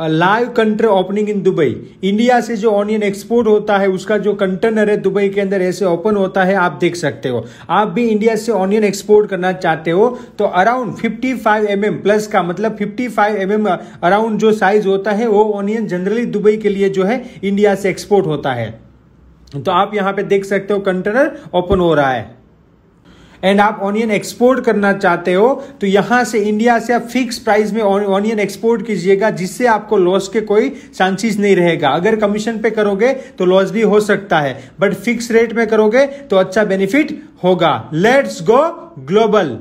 Live country opening in Dubai India से जो onion export होता है, उसका जो कंटेनर है दुबई के अंदर ऐसे ओपन होता है, आप देख सकते हो। आप भी इंडिया से ऑनियन एक्सपोर्ट करना चाहते हो तो अराउंड 55 फाइव mm प्लस का मतलब 55 फाइव mm अराउंड जो साइज़ होता है, वो ऑनियन जनरली दुबई के लिए जो है इंडिया से एक्सपोर्ट होता है। तो आप यहाँ पे देख सकते हो कंटेनर ओपन हो रहा है। एंड आप ऑनियन एक्सपोर्ट करना चाहते हो तो यहाँ से इंडिया से आप फिक्स प्राइस में ऑनियन एक्सपोर्ट कीजिएगा, जिससे आपको लॉस के कोई चांसेस नहीं रहेगा। अगर कमीशन पे करोगे तो लॉस भी हो सकता है। बट फिक्स रेट में करोगे तो अच्छा बेनिफिट होगा। Let's go global